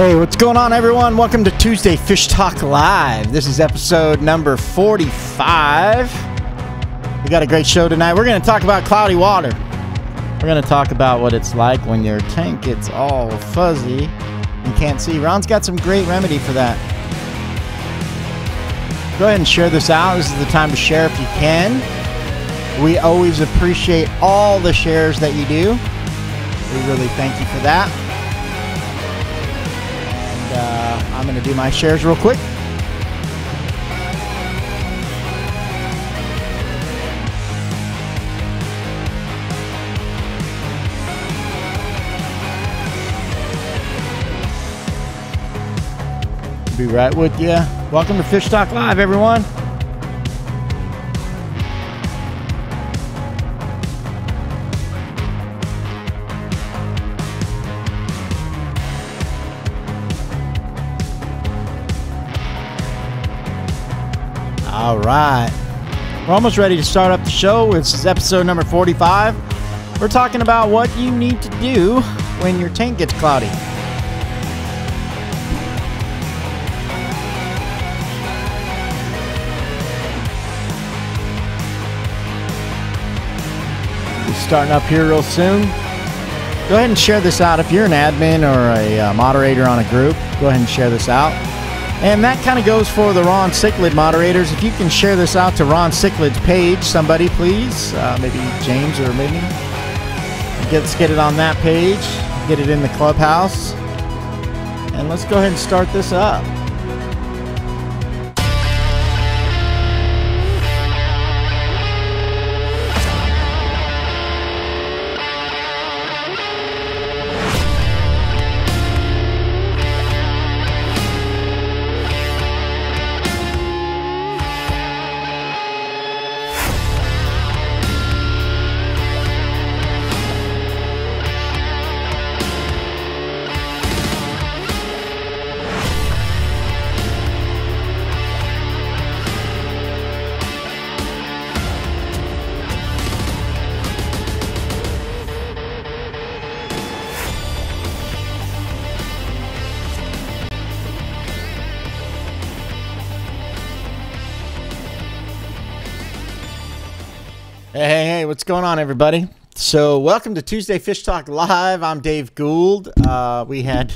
Hey, what's going on, everyone? Welcome to Tuesday Fish Talk Live. This is episode number 45. We got a great show tonight. We're going to talk about cloudy water. We're going to talk about what it's like when your tank gets all fuzzy and can't see. Ron's got some great remedy for that. Go ahead and share this out. This is the time to share if you can. We always appreciate all the shares that you do. We really thank you for that. I'm going to do my shares real quick. Be right with you. Welcome to Fish Talk Live, everyone. Right. We're almost ready to start up the show. This is episode number 45. We're talking about what you need to do when your tank gets cloudy. Be starting up here real soon. Go ahead and share this out. If you're an admin or a uh, moderator on a group, go ahead and share this out. And that kind of goes for the Ron Cichlid moderators. If you can share this out to Ron Cichlid's page, somebody please, uh, maybe James or maybe. Let's get it on that page, get it in the clubhouse. And let's go ahead and start this up. Going on, everybody? So, welcome to Tuesday Fish Talk Live. I'm Dave Gould. Uh, we had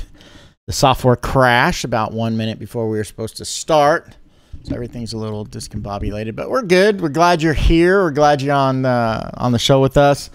the software crash about one minute before we were supposed to start. So, everything's a little discombobulated, but we're good. We're glad you're here. We're glad you're on the, on the show with us.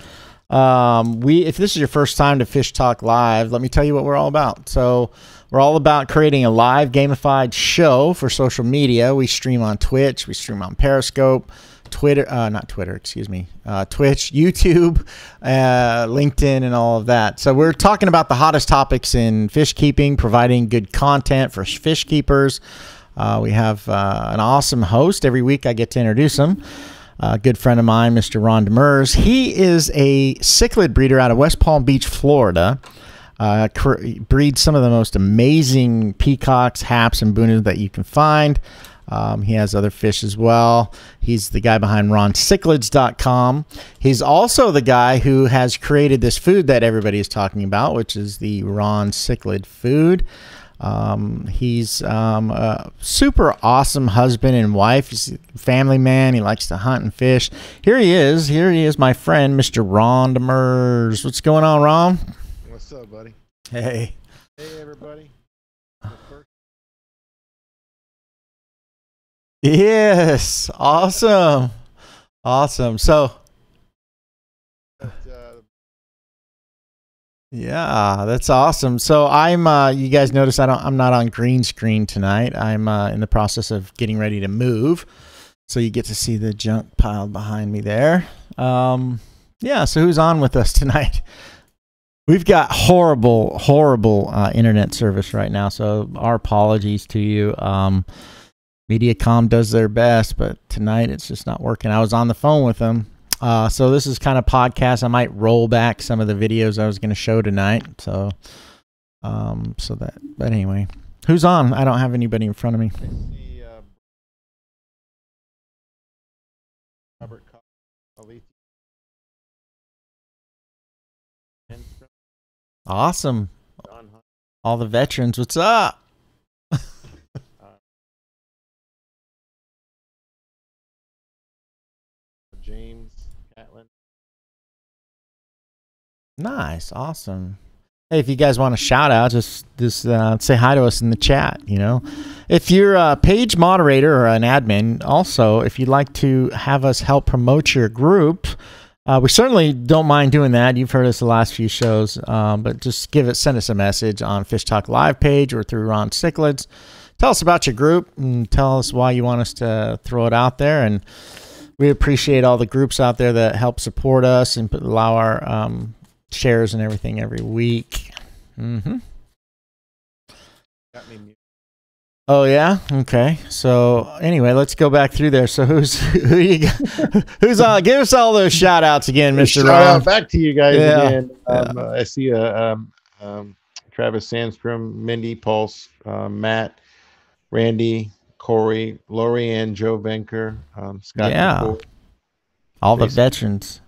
Um, we, if this is your first time to Fish Talk Live, let me tell you what we're all about. So, we're all about creating a live gamified show for social media. We stream on Twitch, we stream on Periscope. Twitter, uh, not Twitter, excuse me, uh, Twitch, YouTube, uh, LinkedIn, and all of that. So we're talking about the hottest topics in fish keeping, providing good content for fish keepers. Uh, we have uh, an awesome host every week. I get to introduce him. A good friend of mine, Mr. Ron Demers. He is a cichlid breeder out of West Palm Beach, Florida. Uh, breeds some of the most amazing peacocks, haps, and mbunas that you can find. Um, he has other fish as well. He's the guy behind RonCichlids.com. He's also the guy who has created this food that everybody is talking about, which is the Ron Cichlid food. Um, he's um, a super awesome husband and wife. He's a family man. He likes to hunt and fish. Here he is. Here he is, my friend, Mr. Ron Demers. What's going on, Ron? What's up, buddy? Hey. Hey, everybody. Yes. Awesome. Awesome. So, yeah, that's awesome. So I'm uh you guys notice I don't I'm not on green screen tonight. I'm uh in the process of getting ready to move. So you get to see the junk piled behind me there. Um yeah, so who's on with us tonight? We've got horrible, horrible uh, internet service right now. So our apologies to you. Um, Mediacom does their best, but tonight it's just not working. I was on the phone with them. Uh, so this is kind of podcast. I might roll back some of the videos I was going to show tonight. So, um, so that. But anyway, who's on? I don't have anybody in front of me. See uh, Robert Co- Aleti. And Awesome. All the veterans, what's up? James Catlin. Nice, awesome. Hey, if you guys want a shout out, just just uh, say hi to us in the chat. You know, if you're a page moderator or an admin, also if you'd like to have us help promote your group, uh, we certainly don't mind doing that. You've heard us the last few shows, um, but just give it, send us a message on Fish Talk Live page or through Ron Cichlids. Tell us about your group and tell us why you want us to throw it out there. And we appreciate all the groups out there that help support us and allow our um, shares and everything every week. Mm-hmm. Got me muted. Oh yeah. Okay. So anyway, let's go back through there. So who's who you got? who's on? Give us all those shout outs again, Mister Shout Ron. out back to you guys Yeah. again. Um, uh, I see uh, um, um, Travis Sandstrom, Mindy Pulse, uh, Matt, Randy, Corey, Lori Ann, Joe Venker, um, Scott, Yeah. Nicole, All the veterans.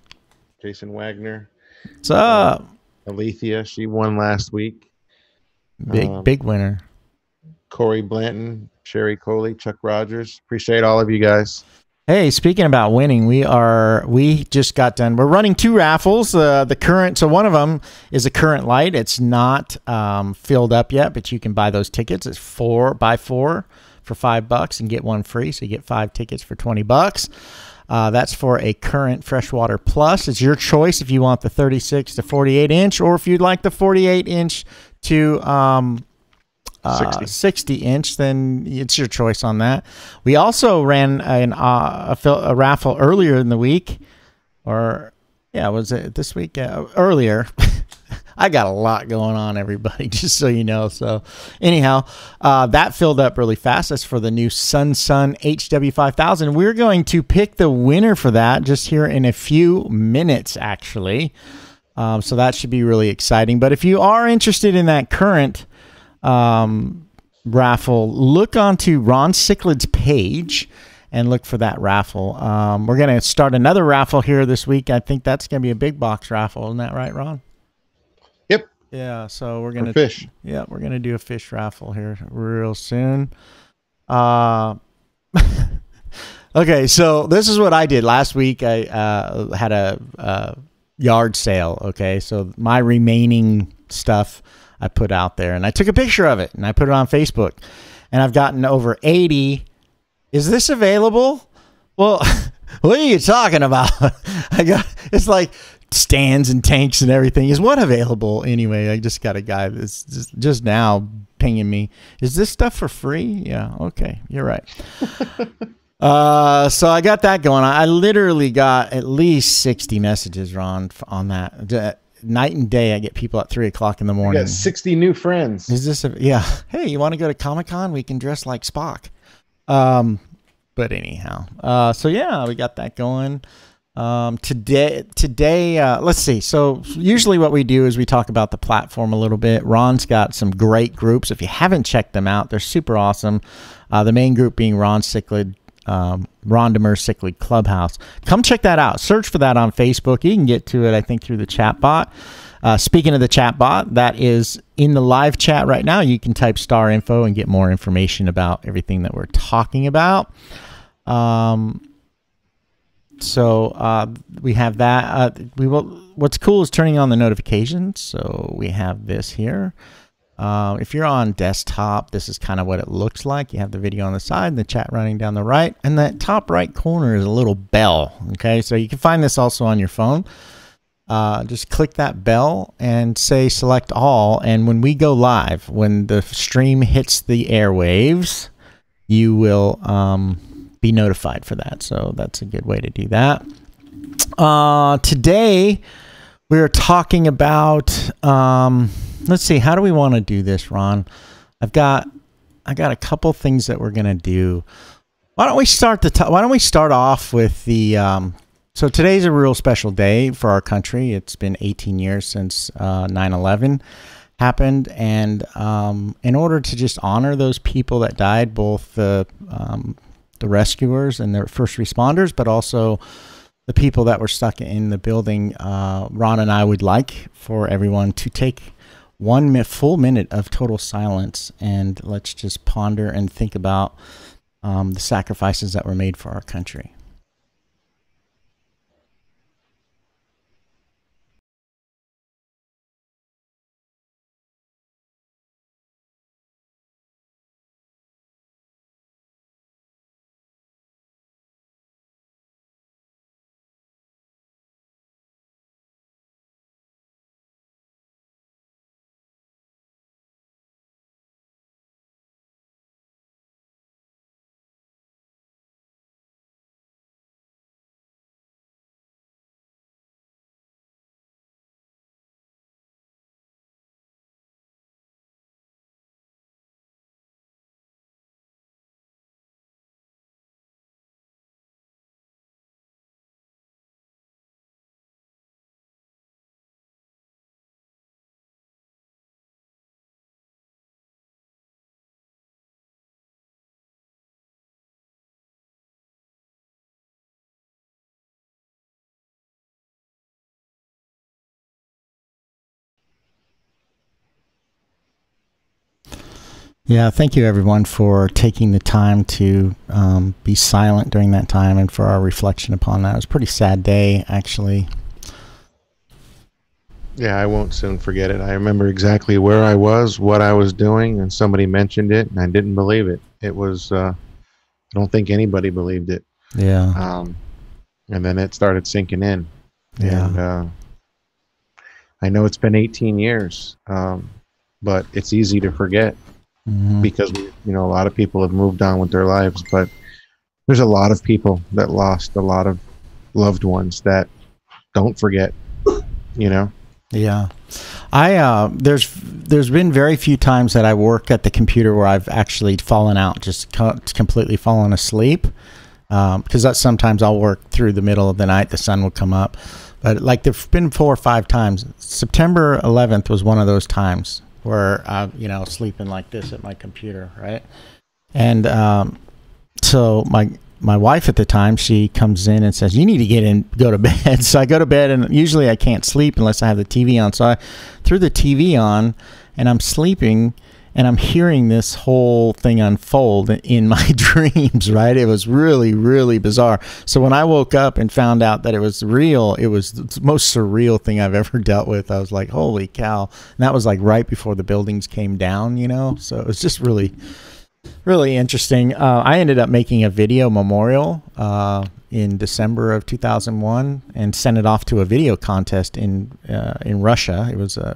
Jason Wagner, What's up? Alethea. She won last week. Big um, big winner. Corey Blanton, Sherry Coley, Chuck Rogers. Appreciate all of you guys. Hey, speaking about winning, we are we just got done. We're running two raffles. Uh, the current, so one of them is a current light. It's not um, filled up yet, but you can buy those tickets. It's four by four for five bucks and get one free. So you get five tickets for twenty bucks. Uh, that's for a current freshwater plus. It's your choice if you want the 36 to 48 inch, or if you'd like the 48 inch to um, uh, 60. 60 inch, then it's your choice on that. We also ran an, uh, a, a raffle earlier in the week, or yeah, was it this week? Yeah, earlier. I got a lot going on, everybody, just so you know. So, anyhow, uh, that filled up really fast. That's for the new Sun Sun HW5000. We're going to pick the winner for that just here in a few minutes, actually. Um, so that should be really exciting. But if you are interested in that current um, raffle, look onto Ron Cichlid's page and look for that raffle. Um, we're going to start another raffle here this week. I think that's going to be a big box raffle. Isn't that right, Ron? Yeah. So we're going to fish. yeah, we're gonna do a fish raffle here real soon. Uh, okay, so this is what I did last week. I uh, had a, uh yard sale. Okay, so my remaining stuff I put out there, and I took a picture of it and I put it on Facebook, and I've gotten over eighty. Is this available? Well, what are you talking about? I got it's like stands and tanks and everything. Is what available anyway? I just got a guy that's just, just now pinging me. Is this stuff for free? Yeah, okay, you're right. uh, so I got that going. I literally got at least sixty messages, Ron, on that. Night and day, I get people at three o'clock in the morning. got 60 new friends. Is this a yeah? Hey, you want to go to Comic Con? We can dress like Spock. Um, but anyhow, uh, so yeah, we got that going. Um, today, today, uh, let's see. So usually, what we do is we talk about the platform a little bit. Ron's got some great groups. If you haven't checked them out, they're super awesome. Uh, the main group being Ron Cichlid, um, Ron Demers Cichlid Clubhouse. Come check that out. Search for that on Facebook. You can get to it, I think, through the chat bot. Uh, speaking of the chat bot, that is in the live chat right now. You can type star info and get more information about everything that we're talking about. Um, so uh, we have that. Uh, we will. What's cool is turning on the notifications. So we have this here. Uh, if you're on desktop, this is kind of what it looks like. You have the video on the side and the chat running down the right, and that top right corner is a little bell. Okay, so you can find this also on your phone. Uh, just click that bell and say select all, and when we go live, when the stream hits the airwaves, you will um, be notified for that. So that's a good way to do that. Uh, today we are talking about. Um, let's see, how do we want to do this, Ron? I've got I got a couple things that we're gonna do. Why don't we start the Why don't we start off with the? Um, so today's a real special day for our country. It's been 18 years since uh, 9/11 happened, and um, in order to just honor those people that died, both the um, the rescuers and the first responders, but also the people that were stuck in the building, uh, Ron and I would like for everyone to take one mi- full minute of total silence and let's just ponder and think about um, the sacrifices that were made for our country. Yeah, thank you everyone for taking the time to um, be silent during that time and for our reflection upon that. It was a pretty sad day, actually. Yeah, I won't soon forget it. I remember exactly where I was, what I was doing, and somebody mentioned it, and I didn't believe it. It was, uh, I don't think anybody believed it. Yeah. Um, and then it started sinking in. Yeah. And uh, I know it's been 18 years, um, but it's easy to forget Mhm. because you know a lot of people have moved on with their lives, but there's a lot of people that lost a lot of loved ones that don't forget. You know. Yeah, I uh, there's there's been very few times that I work at the computer where I've actually fallen out, just co- completely fallen asleep. Because that's sometimes I'll work through the middle of the night, the sun will come up. But like there've been four or five times. September 11th was one of those times where I, you know, sleeping like this at my computer, right? And um, so my my wife at the time she comes in and says you need to get in go to bed so i go to bed and usually i can't sleep unless i have the tv on so i threw the tv on and i'm sleeping and i'm hearing this whole thing unfold in my dreams right? It was really really bizarre. So when i woke up and found out that it was real it was the most surreal thing i've ever dealt with. I was like holy cow. And that was like right before the buildings came down you know? So it was just really really interesting. Uh, I ended up making a video memorial uh, in December of 2001 and sent it off to a video contest in uh, in Russia. It was uh,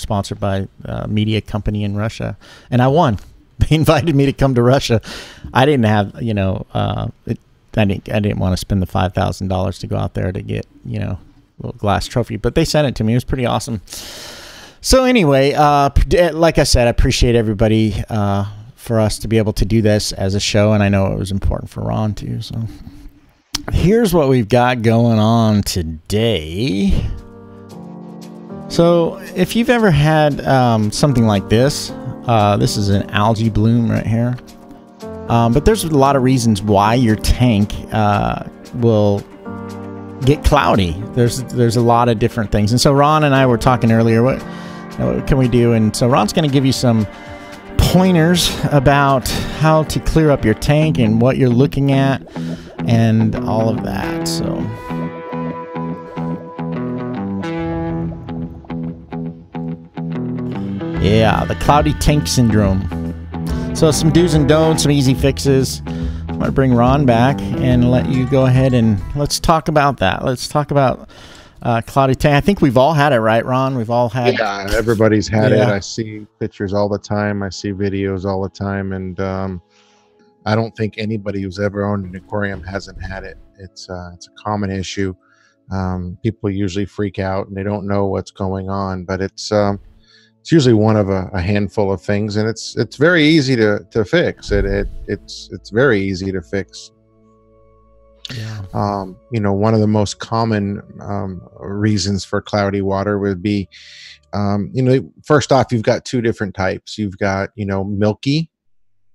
sponsored by a media company in Russia, and I won. They invited me to come to Russia. I didn't have, you know, uh, it, I didn't. I didn't want to spend the five thousand dollars to go out there to get, you know, a little glass trophy. But they sent it to me. It was pretty awesome. So anyway, uh, like I said, I appreciate everybody uh, for us to be able to do this as a show, and I know it was important for Ron too. So here's what we've got going on today. So if you've ever had um, something like this, uh, this is an algae bloom right here. Um, but there's a lot of reasons why your tank uh, will get cloudy. There's there's a lot of different things, and so Ron and I were talking earlier. What, what can we do? And so Ron's going to give you some pointers about how to clear up your tank and what you're looking at, and all of that. So. Yeah, the cloudy tank syndrome. So, some do's and don'ts, some easy fixes. I'm to bring Ron back and let you go ahead and let's talk about that. Let's talk about uh, cloudy tank. I think we've all had it, right, Ron? We've all had. Yeah, everybody's had it. I see pictures all the time. I see videos all the time, and um, I don't think anybody who's ever owned an aquarium hasn't had it. It's uh, it's a common issue. Um, people usually freak out and they don't know what's going on, but it's um, it's usually one of a, a handful of things, and it's it's very easy to to fix. It, it it's it's very easy to fix. Yeah. um, you know, one of the most common um, reasons for cloudy water would be, um, you know, first off, you've got two different types. You've got, you know, milky,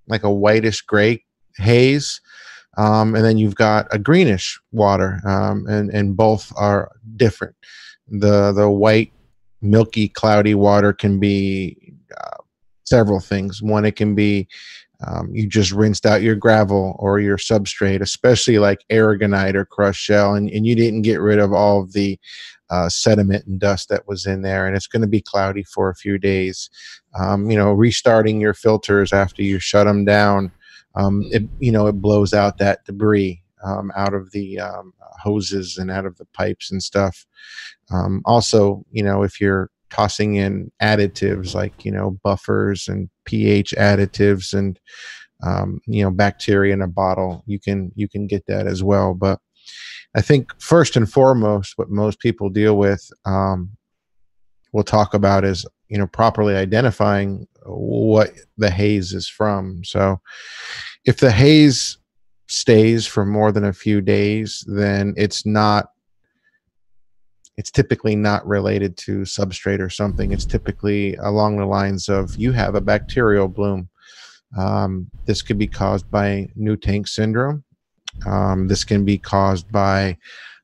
like a whitish gray haze, um, and then you've got a greenish water, um, and and both are different. The the white milky, cloudy water can be uh, several things. One, it can be um, you just rinsed out your gravel or your substrate, especially like aragonite or crushed shell, and, and you didn't get rid of all of the uh, sediment and dust that was in there, and it's going to be cloudy for a few days. Um, you know, restarting your filters after you shut them down, um, it you know it blows out that debris um, out of the um, hoses and out of the pipes and stuff. Um, also, you know, if you're tossing in additives like you know buffers and pH additives and um, you know bacteria in a bottle, you can you can get that as well. But I think first and foremost, what most people deal with, um, we'll talk about is you know properly identifying what the haze is from. So if the haze stays for more than a few days, then it's not it's typically not related to substrate or something. It's typically along the lines of you have a bacterial bloom. Um, this could be caused by new tank syndrome. Um, this can be caused by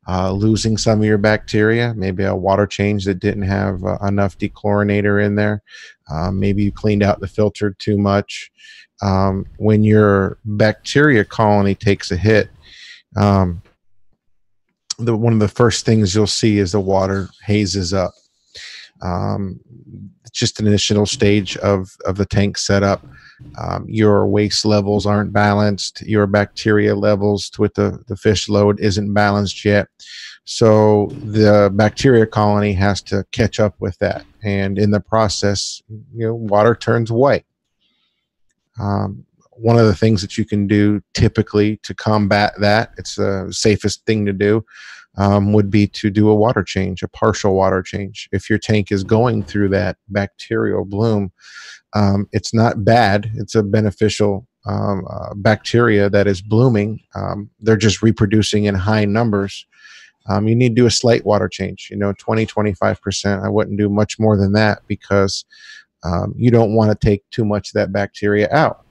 uh, losing some of your bacteria, maybe a water change that didn't have uh, enough dechlorinator in there. Um, maybe you cleaned out the filter too much. Um, when your bacteria colony takes a hit, um, the one of the first things you'll see is the water hazes up. Um, just an initial stage of of the tank setup. Um, your waste levels aren't balanced. Your bacteria levels with the the fish load isn't balanced yet. So the bacteria colony has to catch up with that, and in the process, you know, water turns white. Um, one of the things that you can do typically to combat that, it's the safest thing to do, um, would be to do a water change, a partial water change. If your tank is going through that bacterial bloom, um, it's not bad. It's a beneficial um, uh, bacteria that is blooming. Um, they're just reproducing in high numbers. Um, you need to do a slight water change, you know, 20, 25%. I wouldn't do much more than that because um, you don't want to take too much of that bacteria out.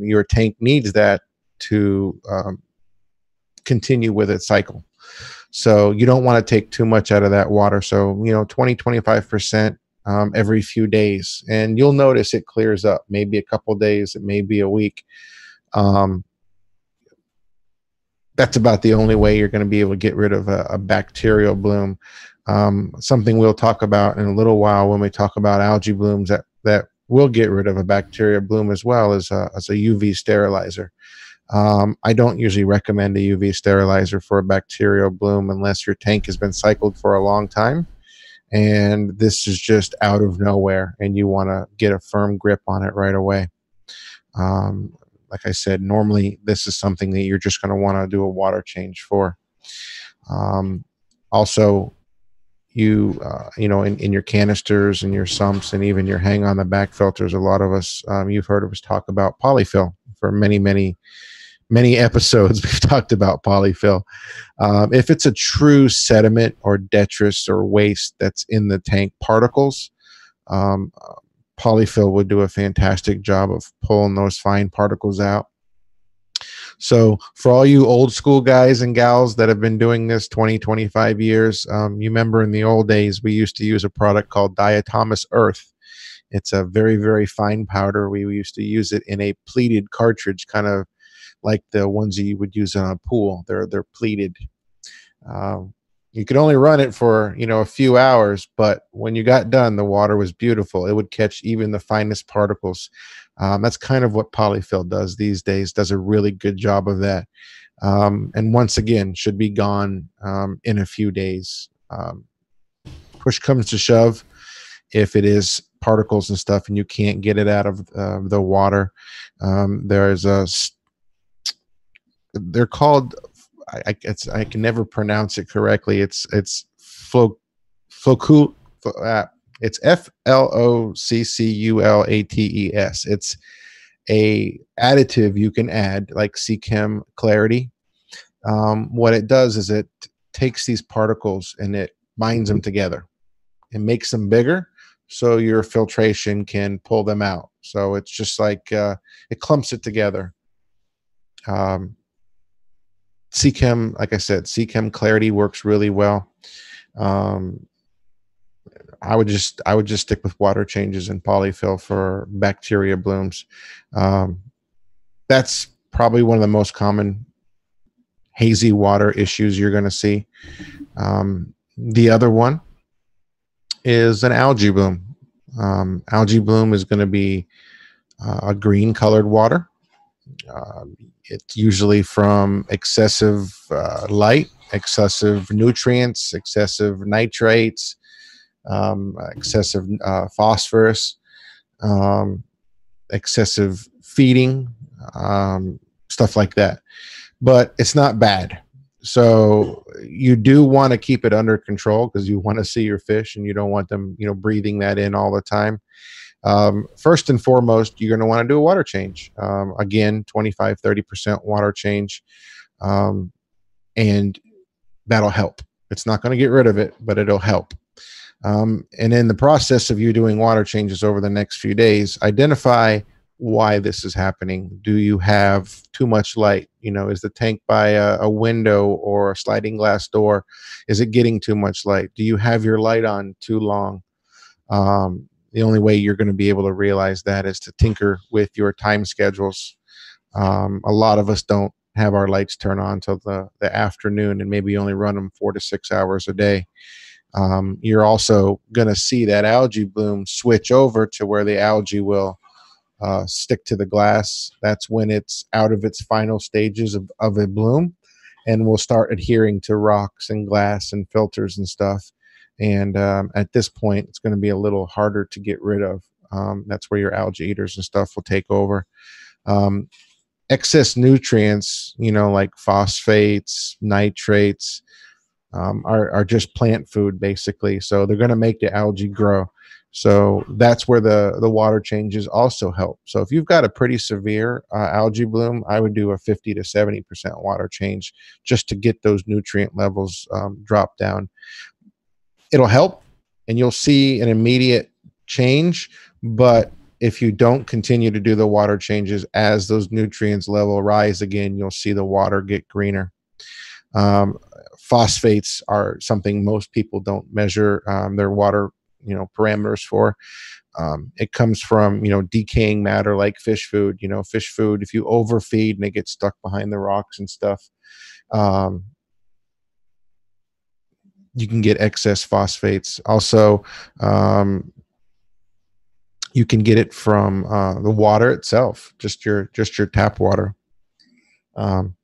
your tank needs that to continue with its cycle. So you don't want to take too much out of that water. So, you know, 20, 25% um, every few days. And you'll notice it clears up, maybe a couple days, it may be a week. Um, that's about the only way you're going to be able to get rid of a, a bacterial bloom. Um, something we'll talk about in a little while when we talk about algae blooms that, that will get rid of a bacteria bloom as well as a, as a UV sterilizer. Um, I don't usually recommend a UV sterilizer for a bacterial bloom unless your tank has been cycled for a long time and this is just out of nowhere and you want to get a firm grip on it right away. Um, like I said, normally this is something that you're just going to want to do a water change for. Um, also, you uh, you know in, in your canisters and your sumps and even your hang on the back filters a lot of us um, you've heard of us talk about polyfill for many many many episodes we've talked about polyfill. Um, if it's a true sediment or detritus or waste that's in the tank particles, um, polyfill would do a fantastic job of pulling those fine particles out. So, for all you old school guys and gals that have been doing this 20, 25 years, um, you remember in the old days, we used to use a product called diatomaceous earth. It's a very, very fine powder. We used to use it in a pleated cartridge, kind of like the ones you would use in a pool. They're they're pleated. Um, you could only run it for you know a few hours, but when you got done, the water was beautiful. It would catch even the finest particles. Um, that's kind of what polyfill does these days. Does a really good job of that. Um, and once again, should be gone um, in a few days. Um, push comes to shove, if it is particles and stuff, and you can't get it out of uh, the water, um, there's a they're called I, I, I can never pronounce it correctly. It's it's flo, flocu, uh, it's F L O C C U L A T E S. It's a additive you can add like Seachem Clarity. Um, what it does is it takes these particles and it binds them together and makes them bigger so your filtration can pull them out. So it's just like uh, it clumps it together. Um, Seachem, like I said, Seachem Clarity works really well. Um, I would just I would just stick with water changes and polyfill for bacteria blooms. Um, that's probably one of the most common hazy water issues you're going to see. Um, the other one is an algae bloom. Um, algae bloom is going to be uh, a green colored water. Uh, it's usually from excessive uh, light, excessive nutrients, excessive nitrates, um, excessive uh, phosphorus, um, excessive feeding, um, stuff like that. But it's not bad. So you do want to keep it under control because you want to see your fish and you don't want them, you know, breathing that in all the time. Um, first and foremost, you're going to want to do a water change. Um, again, 25, 30% water change. Um, and that'll help. It's not going to get rid of it, but it'll help. Um, and in the process of you doing water changes over the next few days, identify why this is happening. Do you have too much light? You know, is the tank by a, a, window or a sliding glass door? Is it getting too much light? Do you have your light on too long? Um, the only way you're going to be able to realize that is to tinker with your time schedules. Um, a lot of us don't have our lights turn on till the, the afternoon and maybe only run them four to six hours a day. Um, you're also going to see that algae bloom switch over to where the algae will uh, stick to the glass. That's when it's out of its final stages of, of a bloom and will start adhering to rocks and glass and filters and stuff. And um, at this point, it's going to be a little harder to get rid of. Um, that's where your algae eaters and stuff will take over. Um, excess nutrients, you know, like phosphates, nitrates, um, are, are just plant food basically. So they're going to make the algae grow. So that's where the, the water changes also help. So if you've got a pretty severe uh, algae bloom, I would do a 50 to 70% water change just to get those nutrient levels um, drop down. It'll help and you'll see an immediate change, but if you don't continue to do the water changes as those nutrients level rise again, you'll see the water get greener. Um, phosphates are something most people don't measure um, their water, you know, parameters for. Um, it comes from you know decaying matter like fish food. You know, fish food. If you overfeed and they get stuck behind the rocks and stuff, um, you can get excess phosphates. Also, um, you can get it from uh, the water itself, just your just your tap water. Um,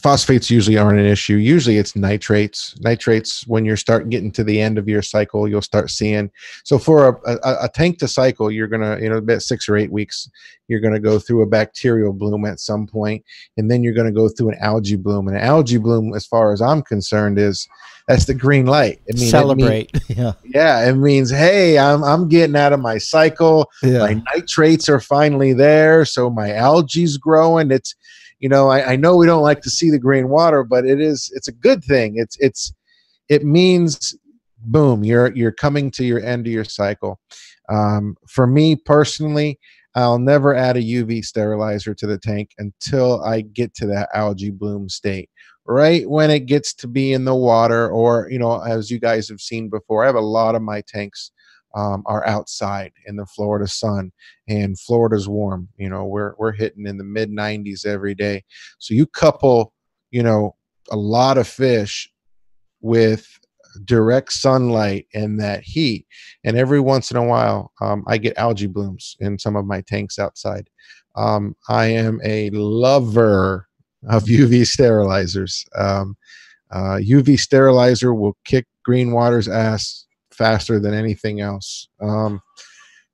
phosphates usually aren't an issue. Usually it's nitrates. Nitrates, when you start getting to the end of your cycle, you'll start seeing. So for a, a, a tank to cycle, you're going to, you know, about six or eight weeks, you're going to go through a bacterial bloom at some point, and then you're going to go through an algae bloom. And an algae bloom, as far as I'm concerned, is that's the green light. It means celebrate. It means, yeah. Yeah. It means, hey, I'm, I'm getting out of my cycle. Yeah. My nitrates are finally there. So my algae's growing. It's, you know, I, I know we don't like to see the green water, but it is it's a good thing. It's it's it means boom, you're you're coming to your end of your cycle. Um, for me personally, I'll never add a UV sterilizer to the tank until I get to that algae bloom state. Right when it gets to be in the water, or you know, as you guys have seen before, I have a lot of my tanks um, are outside in the Florida sun, and Florida's warm. You know, we're we're hitting in the mid 90s every day. So you couple, you know, a lot of fish with direct sunlight and that heat, and every once in a while, um, I get algae blooms in some of my tanks outside. Um, I am a lover of UV sterilizers. Um, uh, UV sterilizer will kick green water's ass faster than anything else. Um,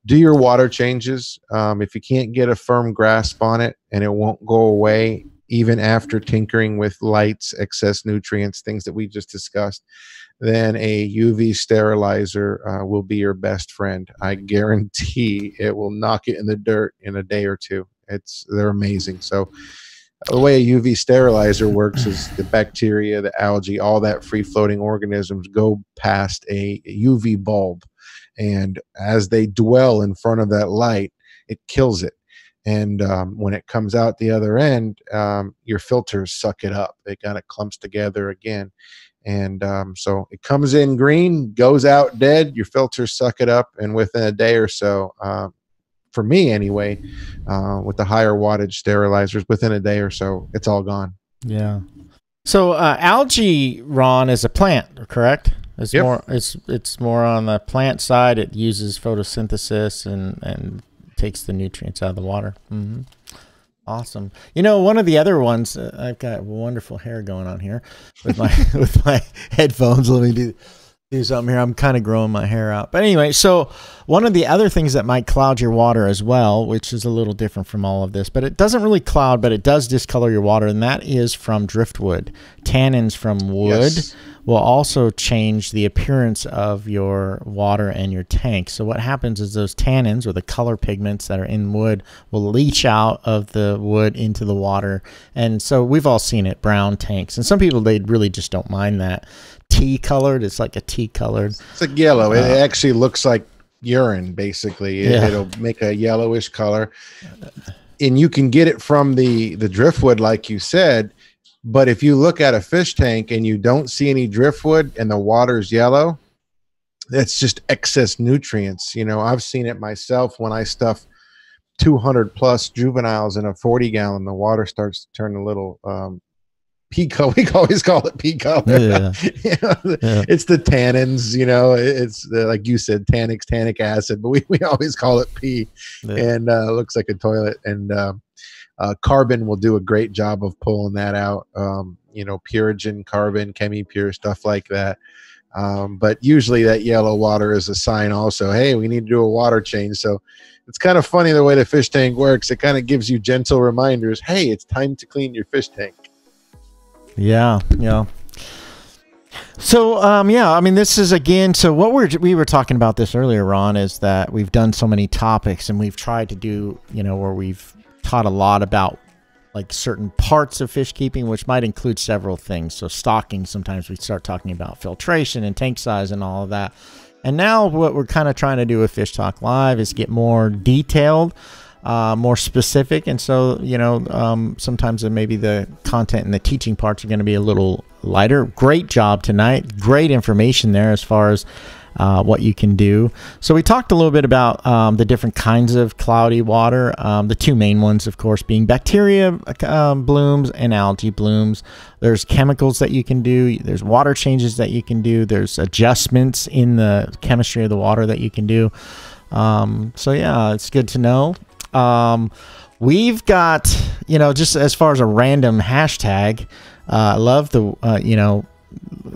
do your water changes. Um, if you can't get a firm grasp on it and it won't go away, even after tinkering with lights, excess nutrients, things that we just discussed, then a UV sterilizer uh, will be your best friend. I guarantee it will knock it in the dirt in a day or two. It's they're amazing. So the way a UV sterilizer works is the bacteria, the algae, all that free floating organisms go past a UV bulb. And as they dwell in front of that light, it kills it. And um, when it comes out the other end, um, your filters suck it up. It kind of clumps together again. And um, so it comes in green, goes out dead. Your filters suck it up, and within a day or so, uh, for me anyway, uh, with the higher wattage sterilizers, within a day or so, it's all gone. Yeah. So uh, algae, Ron, is a plant, correct? It's Yep. more it's it's more on the plant side. It uses photosynthesis and and takes the nutrients out of the water. Mm-hmm. Awesome. You know, one of the other ones. Uh, I've got wonderful hair going on here with my with my headphones. Let me do do something here. I'm kind of growing my hair out. But anyway, so one of the other things that might cloud your water as well, which is a little different from all of this, but it doesn't really cloud, but it does discolor your water, and that is from driftwood. Tannins from wood Yes. will also change the appearance of your water and your tank. So what happens is those tannins or the color pigments that are in wood will leach out of the wood into the water. And so we've all seen it, brown tanks. And some people they really just don't mind that. Tea colored, it's like a tea colored. It's like yellow. It Uh, actually looks like urine, basically. It, Yeah. It'll make a yellowish color, and you can get it from the the driftwood, like you said. But if you look at a fish tank and you don't see any driftwood and the water's yellow, that's just excess nutrients. You know, I've seen it myself when I stuff 200 plus juveniles in a 40 gallon. The water starts to turn a little um, color. We always call it color. Yeah. You know, Yeah. It's the tannins, you know. It's the, like you said, tannic, tannic acid, but we, we always call it pee, Yeah. and uh, looks like a toilet. And um, uh, carbon will do a great job of pulling that out. Um, you know, Purigen, carbon, Chemi Pure, stuff like that. Um, but usually that yellow water is a sign also, hey, we need to do a water change. So it's kind of funny the way the fish tank works. It kind of gives you gentle reminders, hey, it's time to clean your fish tank. Yeah, yeah. So, um, yeah, I mean, this is again. So, what we're we were talking about this earlier, Ron, is that we've done so many topics, and we've tried to do, you know, where we've taught a lot about like certain parts of fish keeping, which might include several things. So, stocking. Sometimes we start talking about filtration and tank size and all of that. And now, what we're kind of trying to do with Fish Talk Live is get more detailed uh, more specific. And so, you know, um, sometimes maybe the content and the teaching parts are going to be a little lighter. Great job tonight. Great information there as far as uh, what you can do. So, we talked a little bit about um, the different kinds of cloudy water. Um, the two main ones, of course, being bacteria um, blooms and algae blooms. There's chemicals that you can do, there's water changes that you can do, there's adjustments in the chemistry of the water that you can do. Um, so, yeah, it's good to know. Um, we've got, you know, just as far as a random hashtag, uh, I love the, uh, you know,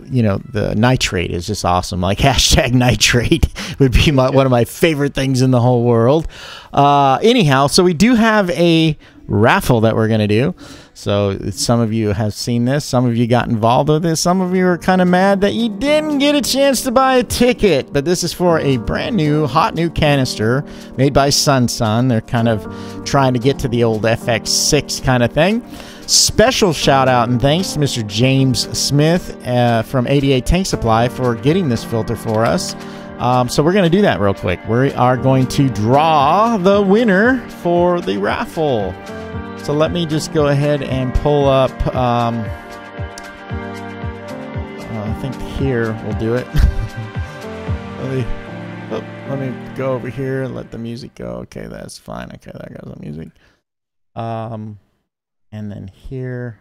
you know, the nitrate is just awesome. Like hashtag nitrate would be my, one of my favorite things in the whole world. Uh, anyhow, so we do have a raffle that we're going to do. So some of you have seen this. Some of you got involved with this. Some of you are kind of mad that you didn't get a chance to buy a ticket. But this is for a brand new, hot new canister made by Sun Sun. They're kind of trying to get to the old FX6 kind of thing. Special shout out and thanks to Mr. James Smith uh, from 88 Tank Supply for getting this filter for us. Um, so we're going to do that real quick. We are going to draw the winner for the raffle. So let me just go ahead and pull up. Um, uh, I think here we'll do it. let, me, oh, let me go over here and let the music go. Okay, that's fine. Okay, there goes the music. Um, and then here.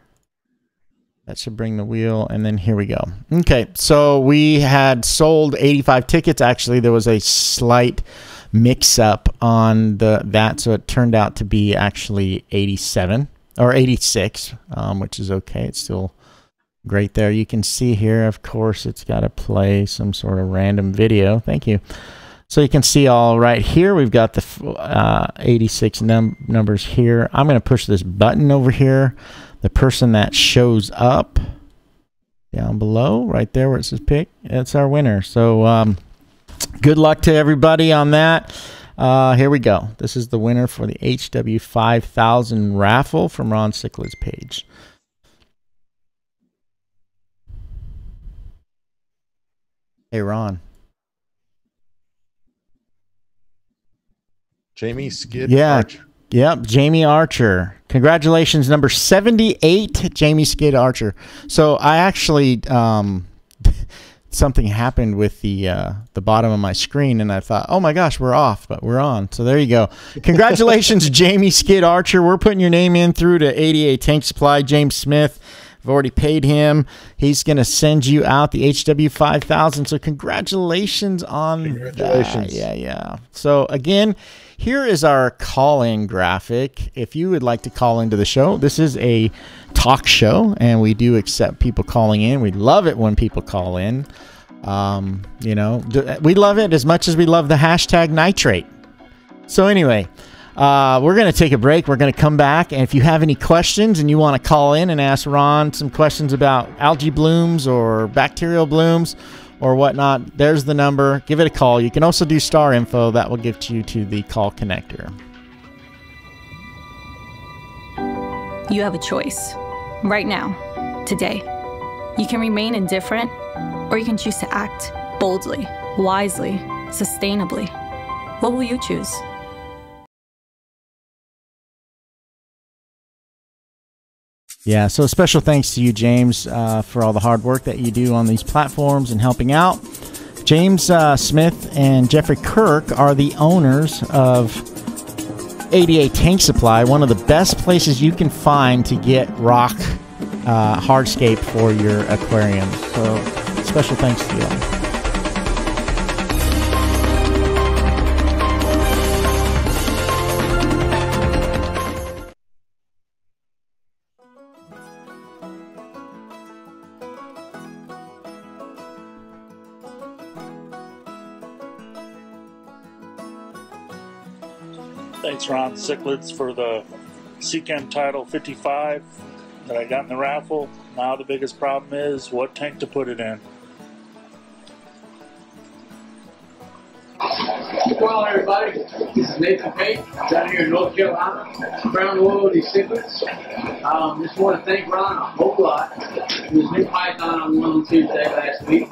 That should bring the wheel, and then here we go. Okay, so we had sold 85 tickets. Actually, there was a slight mix-up on the that, so it turned out to be actually 87 or 86, um, which is okay. It's still great there. You can see here, of course, it's got to play some sort of random video. Thank you. So you can see all right here. We've got the uh, 86 num- numbers here. I'm going to push this button over here. The person that shows up down below, right there where it says pick, that's our winner. So um, good luck to everybody on that. Uh, here we go. This is the winner for the HW5000 raffle from Ron Cichlid's page. Hey, Ron. Jamie Skid. Yeah. Archer. Yep, Jamie Archer. Congratulations, number 78, Jamie Skid Archer. So I actually um, something happened with the uh, the bottom of my screen, and I thought, oh my gosh, we're off, but we're on. So there you go. Congratulations, Jamie Skid Archer. We're putting your name in through to ADA Tank Supply. James Smith. I've already paid him. He's going to send you out the HW5000. So congratulations on Congratulations. that. Yeah, yeah. So again, here is our call-in graphic. If you would like to call into the show, this is a talk show, and we do accept people calling in. We love it when people call in. Um, you know, we love it as much as we love the hashtag nitrate. So anyway, uh, we're going to take a break. We're going to come back. And if you have any questions and you want to call in and ask Ron some questions about algae blooms or bacterial blooms or whatnot, there's the number. Give it a call. You can also do star info. That will get you to the call connector. You have a choice. Right now, today. You can remain indifferent, or you can choose to act boldly, wisely, sustainably. What will you choose? Yeah, so special thanks to you, James, uh, for all the hard work that you do on these platforms and helping out. James uh, Smith and Jeffrey Kirk are the owners of ADA Tank Supply, one of the best places you can find to get rock uh, hardscape for your aquarium. So, special thanks to you all. Thanks, Cichlids, for the Seachem Title 55 that I got in the raffle. Now the biggest problem is what tank to put it in. Well, everybody, this is Nathan Pate down here in North Carolina. Crown Loyalty Cichlids. Um, just want to thank Ron a whole lot for his new Python on Tuesday last week.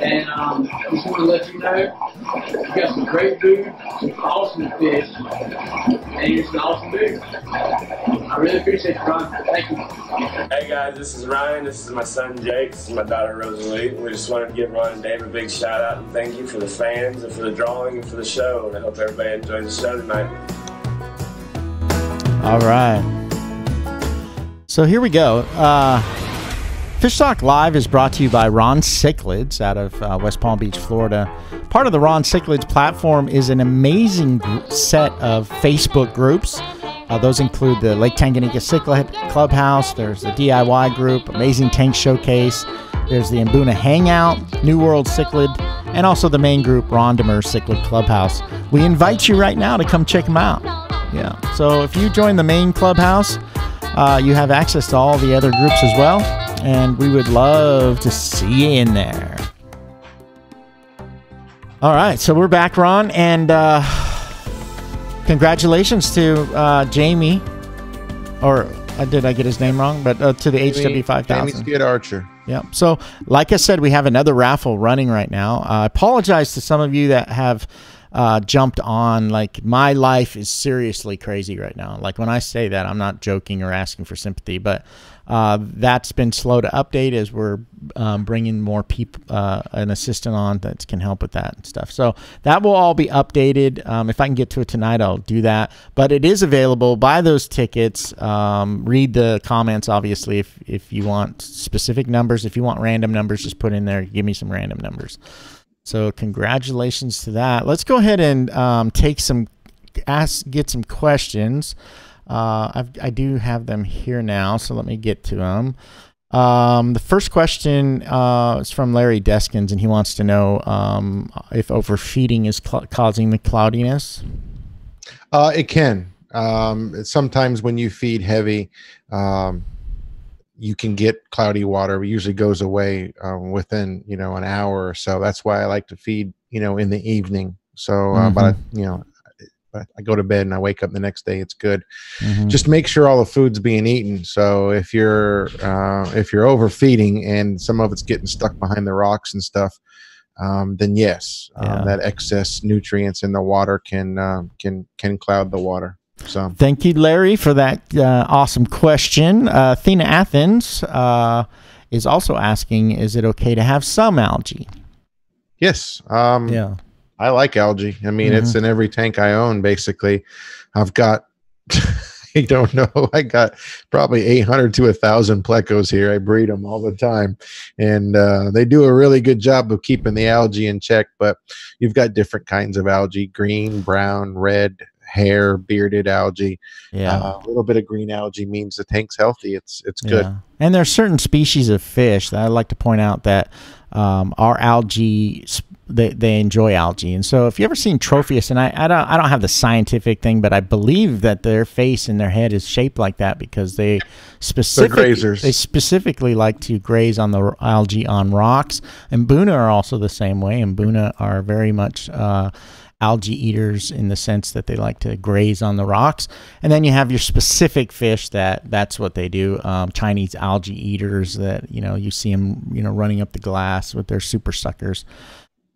And um, just want to let you know you got some great food, some awesome fish, and you're an awesome dude. I really appreciate you, Ron. Thank you. Hey guys, this is Ryan. This is my son Jake. This is my daughter Rosalie. We just wanted to give Ron and Dave a big shout out and thank you for the fans and for the drawing and for the show. And I hope everybody enjoys the show tonight. All right. So here we go. Uh, Fish Talk Live is brought to you by Ron Cichlids out of uh, West Palm Beach, Florida. Part of the Ron Cichlids platform is an amazing set of Facebook groups. Uh, those include the Lake Tanganyika Cichlid Clubhouse, there's the DIY group, Amazing Tank Showcase, there's the Mbuna Hangout, New World Cichlid, and also the main group, Ron Demers Cichlid Clubhouse. We invite you right now to come check them out. Yeah. So if you join the main clubhouse, uh, you have access to all the other groups as well, and we would love to see you in there. All right, so we're back, Ron, and uh, congratulations to uh, Jamie, or uh, did I get his name wrong? But uh, to the Jamie HW5000. Jamie Skid Archer. Yeah. So, like I said, we have another raffle running right now. Uh, I apologize to some of you that have uh, jumped on. Like, my life is seriously crazy right now. Like, when I say that, I'm not joking or asking for sympathy, but uh, that's been slow to update as we're um, bringing more people, uh, an assistant on that can help with that and stuff. So that will all be updated. Um, if I can get to it tonight, I'll do that. But it is available. Buy those tickets. Um, read the comments, obviously, if if you want specific numbers. If you want random numbers, just put in there. Give me some random numbers. So congratulations to that. Let's go ahead and um, take some ask get some questions. Uh, I've, I do have them here now, so let me get to them. Um, the first question uh, is from Larry Deskins, and he wants to know um, if overfeeding is causing the cloudiness. Uh, it can. Um, sometimes when you feed heavy, um, you can get cloudy water. It usually goes away um, within you know an hour or so. That's why I like to feed you know in the evening. So, uh, but I, you know, but I go to bed and I wake up the next day. It's good. Mhm. Just make sure all the food's being eaten. So if you're uh, if you're overfeeding and some of it's getting stuck behind the rocks and stuff, um, then yes, Yeah. um, that excess nutrients in the water can uh, can can cloud the water. So Thank you, Larry, for that uh, awesome question. Uh, Athena Athens uh, is also asking, is it okay to have some algae? Yes. Um, Yeah. I like algae. I mean, it's in every tank I own, basically. I've got, I don't know, I got probably 800 to 1,000 plecos here. I breed them all the time. And uh, they do a really good job of keeping the algae in check. But you've got different kinds of algae green, brown, red, hair, bearded algae. Yeah. Uh, a little bit of green algae means the tank's healthy. It's it's good. Yeah. And there are certain species of fish that I'd like to point out that um, are algae. They, they enjoy algae, and so if you ever seen Tropheus, and I, I don't I don't have the scientific thing, but I believe that their face and their head is shaped like that because they specifically they specifically like to graze on the algae on rocks. And Mbuna are also the same way, and Mbuna are very much uh, algae eaters in the sense that they like to graze on the rocks. And then you have your specific fish that that's what they do. Um, Chinese algae eaters that you know you see them you know running up the glass with their super suckers.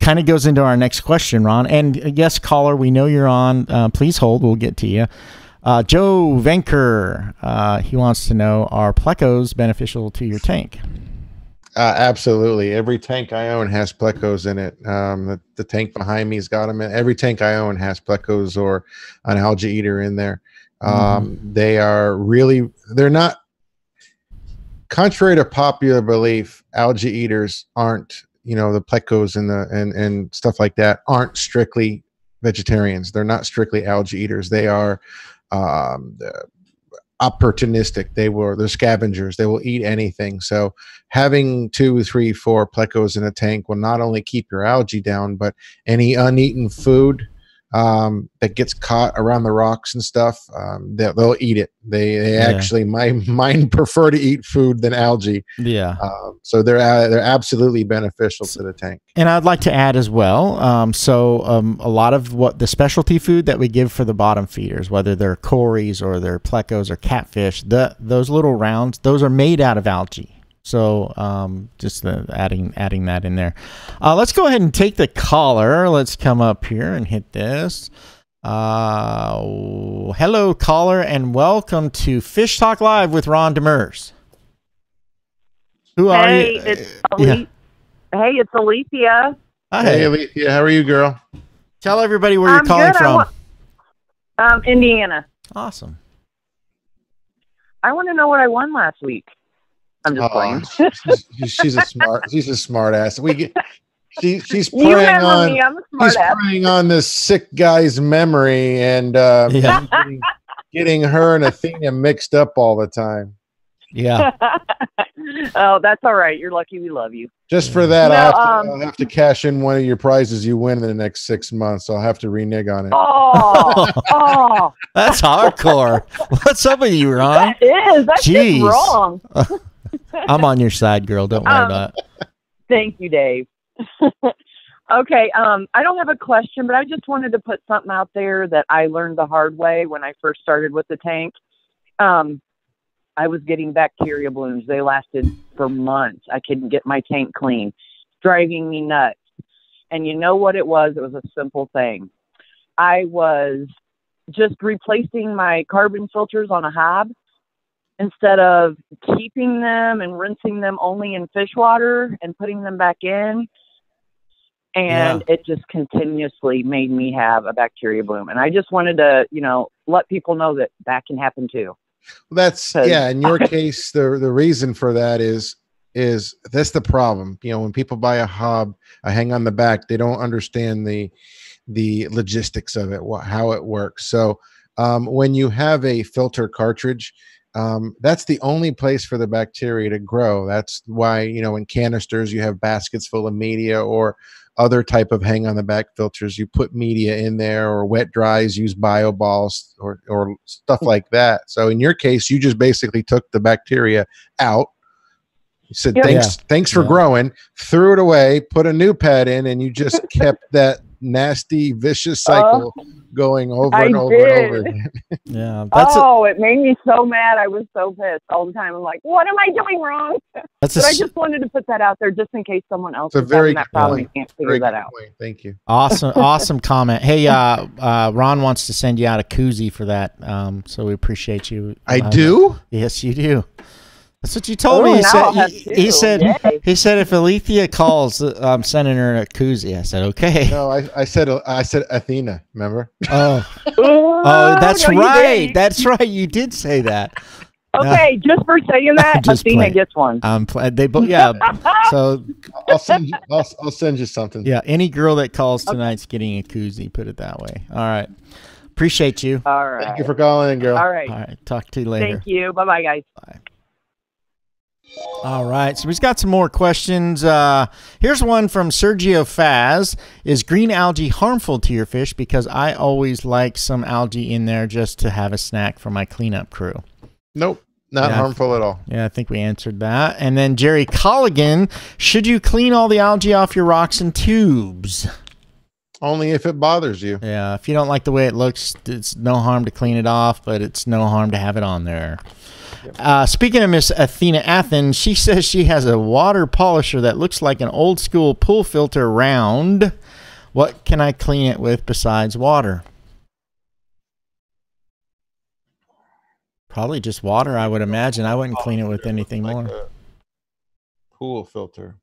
Kind of goes into our next question, Ron. And uh, yes, caller, we know you're on. Uh, please hold. We'll get to you. Uh, Joe Venker, uh, he wants to know: Are plecos beneficial to your tank? Uh, absolutely. Every tank I own has plecos in it. Um, the, the tank behind me's got them in. Every tank I own has plecos or an algae eater in there. Um, They are really, they're not, contrary to popular belief, algae eaters aren't, you know, the plecos and the, and, and stuff like that aren't strictly vegetarians. They're not strictly algae eaters. They are, um, opportunistic. They were, they're scavengers. They will eat anything. So, having two, three, four plecos in a tank will not only keep your algae down, but any uneaten food um, that gets caught around the rocks and stuff, um, they'll, they'll eat it. They, they Yeah. actually, my mine prefer to eat food than algae. Yeah. Um, so they're uh, they're absolutely beneficial to the tank. And I'd like to add as well. Um, so um, a lot of what the specialty food that we give for the bottom feeders, whether they're cories or they're plecos or catfish, the those little rounds, those are made out of algae. So um, just the, adding adding that in there. Uh, let's go ahead and take the caller. Let's come up here and hit this. Uh, hello, caller, and welcome to Fish Talk Live with Ron Demers. Who are Hey, you? it's Uh, yeah. Hey, it's Alethea. Hi. Hey, Alethea, how are you, girl? Tell everybody where you're calling good. From. wa- Um, Indiana. awesome. I want to know what I won last week. I'm just Aw, playing. she's, she's a smart. She's a smart ass. We get. She, she's you preying on. me? I'm He's smart preying on this sick guy's memory and uh, Yeah. getting, getting her and Athena mixed up all the time. Yeah. oh, that's all right. You're lucky we love you. Just for that, No, I have to, um, I'll have to cash in one of your prizes you win in the next six months. I'll have to renege on it. Oh, oh, That's hardcore. What's up with you, Ron? that is. That's Jeez. wrong. I'm on your side, girl. Don't worry Um, about it. Thank you, Dave. okay, um, I don't have a question, but I just wanted to put something out there that I learned the hard way when I first started with the tank. Um, I was getting bacteria blooms. They lasted for months. I couldn't get my tank clean, driving me nuts. And you know what it was? It was a simple thing. I was just replacing my carbon filters on a hob instead of keeping them and rinsing them only in fish water and putting them back in. And it just continuously made me have a bacteria bloom. And I just wanted to, you know, let people know that that can happen too. Well, that's yeah. In your case, the the reason for that is is that's the problem. You know, when people buy a hob, a hang on the back, they don't understand the the logistics of it, what, how it works. So um, when you have a filter cartridge, um, that's the only place for the bacteria to grow. That's why you know in canisters you have baskets full of media or other type of hang on the back filters. You put media in there or wet dries, use bio balls or or stuff like that. So in your case, you just basically took the bacteria out. You said Yeah. thanks, thanks for Yeah. growing, threw it away, put a new pad in, and you just kept that nasty, vicious cycle going over I and over and over again. Yeah. That's a, oh, it made me so mad. I was so pissed all the time. I'm like, what am I doing wrong? that's a But I s- just wanted to put that out there just in case someone else It's a is very having that good problem point. and can't figure Very that out. point. Thank you. awesome, awesome comment. Hey, uh, uh, Ron wants to send you out a koozie for that. Um, so we appreciate you. I Uh, do. Yes, you do. That's what you told Ooh, me. He said, he, he said, Yay. he said, if Alethea calls, uh, I'm sending her a koozie. I said, okay. No, I, I said I said Athena. Remember? Oh, Oh, oh, that's no, right. That's right. You did say that. Okay, just for saying that, Just Athena playing. gets one. Um, pl- they both, yeah. So I'll send you. I'll, I'll send you something. yeah, any girl that calls tonight's getting a koozie. Put it that way. All right. Appreciate you. All right. Thank you for calling, girl. All right. All right. Talk to you later. Thank you. Bye bye, guys. All right, so we've got some more questions. Uh, here's one from Sergio Faz: Is green algae harmful to your fish? Because I always like some algae in there just to have a snack for my cleanup crew. Nope, not Yeah. harmful at all. Yeah, I think we answered that. And then Jerry Colligan: Should you clean all the algae off your rocks and tubes? Only if it bothers you. Yeah, if you don't like the way it looks, it's no harm to clean it off, but it's no harm to have it on there. Uh, speaking of Miss Athena Athens, she says she has a water polisher that looks like an old school pool filter round. What can I clean it with besides water? Probably just water, I would imagine. I wouldn't clean it with anything Like more. pool filter.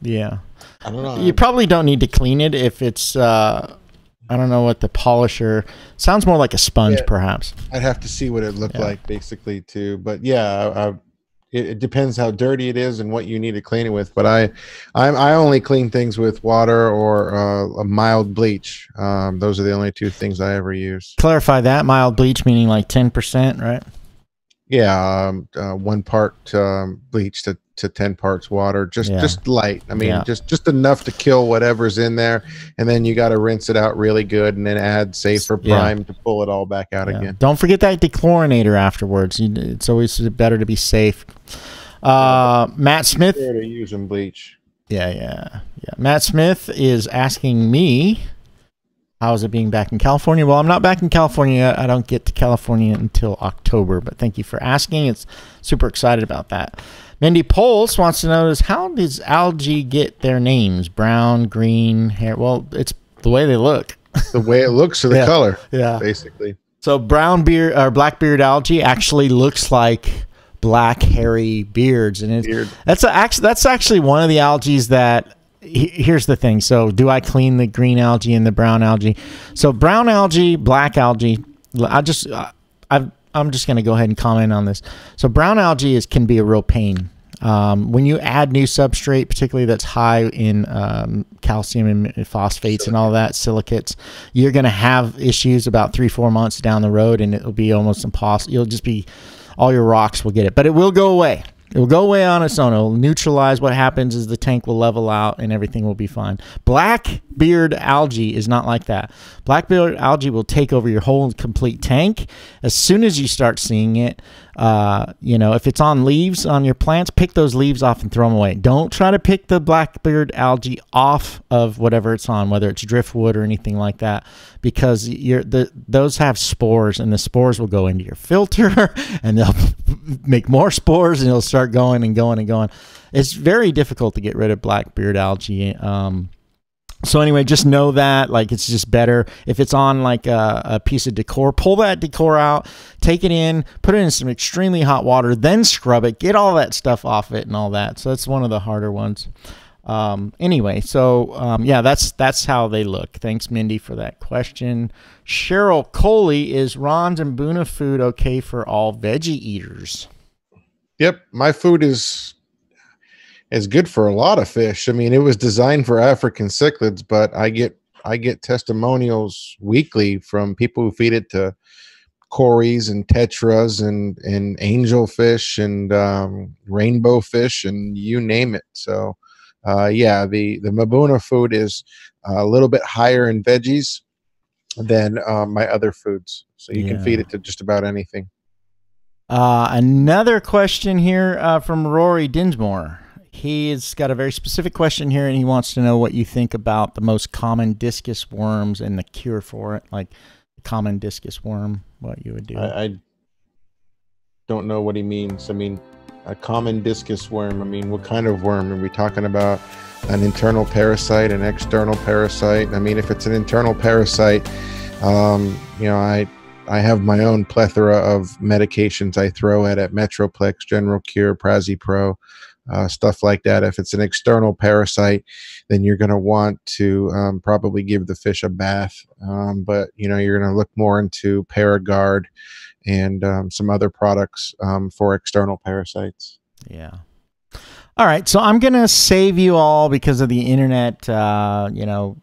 Yeah. I don't know. You probably don't need to clean it if it's uh I don't know what the polisher sounds more like a sponge Yeah. perhaps. I'd have to see what it looked Yeah. like, basically, too. But yeah, I, I, it, it depends how dirty it is and what you need to clean it with. But I, I, I only clean things with water or uh, a mild bleach. Um, those are the only two things I ever use. Clarify that mild bleach meaning like 10%, right? Yeah, um, uh, one part um, bleach to, to ten parts water, just Yeah. just light. I mean, Yeah. just just enough to kill whatever's in there, and then you got to rinse it out really good, and then add safer Yeah. prime to pull it all back out Yeah. again. Don't forget that dechlorinator afterwards. It's always better to be safe. Uh, Matt Smith to using bleach. Yeah, yeah, yeah. Matt Smith is asking me, how is it being back in California? Well, I'm not back in California yet. I don't get to California until October, but thank you for asking. It's super excited about that. Mindy Poles wants to know is how does algae get their names? Brown, green, hair. Well, it's the way they look. The way it looks or the Yeah. color, Yeah. basically. So brown beard or black blackbeard algae actually looks like black hairy beards, and it's Beard. that's a, actually that's actually one of the algae that. he- Here's the thing. So, do I clean the green algae and the brown algae? So, brown algae, black algae. I just, I, I'm just going to go ahead and comment on this. So, brown algae is can be a real pain. Um, when you add new substrate, particularly that's high in um, calcium and phosphates and all that silicates, you're going to have issues about three, four months down the road, and it'll be almost impossible. You'll just be, all your rocks will get it, but it will go away. It will go away on its own. It'll neutralize. What happens is the tank will level out and everything will be fine. Blackbeard algae is not like that. Blackbeard algae will take over your whole complete tank. As soon as you start seeing it, uh, you know, if it's on leaves on your plants, pick those leaves off and throw them away. Don't try to pick the blackbeard algae off of whatever it's on, whether it's driftwood or anything like that, because you're the those have spores, and the spores will go into your filter, and they'll make more spores, and it'll start going and going and going. It's very difficult to get rid of blackbeard algae. Um, so anyway, just know that like it's just better if it's on like a, a piece of decor. Pull that decor out, take it in, put it in some extremely hot water, then scrub it, get all that stuff off it and all that. So that's one of the harder ones. Um, anyway, so um, yeah, that's that's how they look. Thanks, Mindy, for that question. Cheryl Coley is Ron's Mbuna food okay for all veggie eaters? Yep, my food is is good for a lot of fish. I mean, it was designed for African cichlids, but I get I get testimonials weekly from people who feed it to cories and tetras and and angelfish and um, rainbow fish and you name it. So, uh, yeah, the the Mbuna food is a little bit higher in veggies than um, my other foods. So you can feed it to just about anything. Uh, another question here uh, from Rory Dinsmore. He's got a very specific question here, and he wants to know what you think about the most common discus worms and the cure for it, like common discus worm, what you would do. I, I don't know what he means. I mean, a common discus worm. I mean, what kind of worm are we talking about? An internal parasite, an external parasite. I mean, if it's an internal parasite, um, you know, I I have my own plethora of medications I throw at it: Metroplex, General Cure, Prazi Pro, uh, stuff like that. If it's an external parasite, then you're going to want to um, probably give the fish a bath. Um, but you know, you're going to look more into ParaGuard and um, some other products um, for external parasites. Yeah. All right, so I'm gonna save you all because of the internet, uh, you know,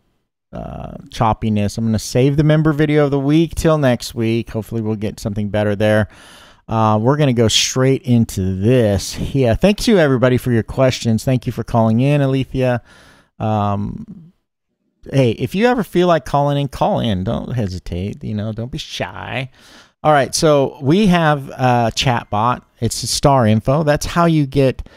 uh, choppiness. I'm gonna save the member video of the week till next week. Hopefully, we'll get something better there. Uh, we're gonna go straight into this. Yeah, thank you everybody for your questions. Thank you for calling in, Alethea. Um, hey, if you ever feel like calling in, call in. Don't hesitate. You know, don't be shy. All right, so we have a chat bot. It's a star info. That's how you get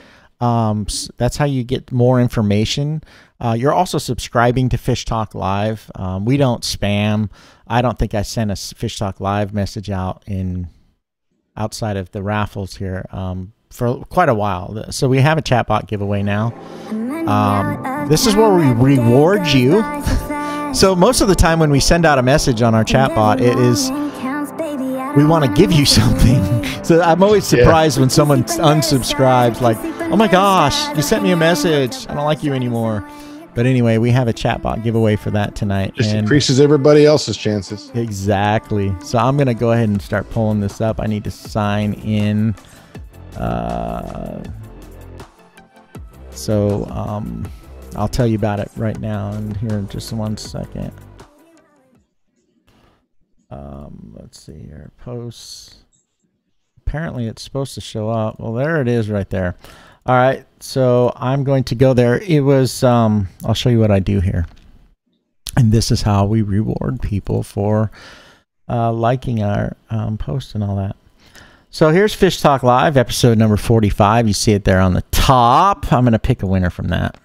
um, that's how you get more information. Uh, you're also subscribing to Fish Talk Live. Um, we don't spam. I don't think I sent a Fish Talk Live message out in outside of the raffles here um, for quite a while. So we have a chatbot giveaway now. Um, this is where we reward you. so most of the time when we send out a message on our chatbot, it is we want to give you something. so I'm always surprised yeah. when someone unsubscribes, like, oh my gosh, you sent me a message. I don't like you anymore. But anyway, we have a chatbot giveaway for that tonight. Just and increases everybody else's chances. Exactly. So I'm going to go ahead and start pulling this up. I need to sign in. Uh, so um, I'll tell you about it right now and here in just one second. Um, let's see here. Posts. Apparently it's supposed to show up. Well, there it is right there. All right. So I'm going to go there. It was, um, I'll show you what I do here. And this is how we reward people for uh, liking our um, post and all that. So here's Fish Talk Live, episode number 45. You see it there on the top. I'm going to pick a winner from that.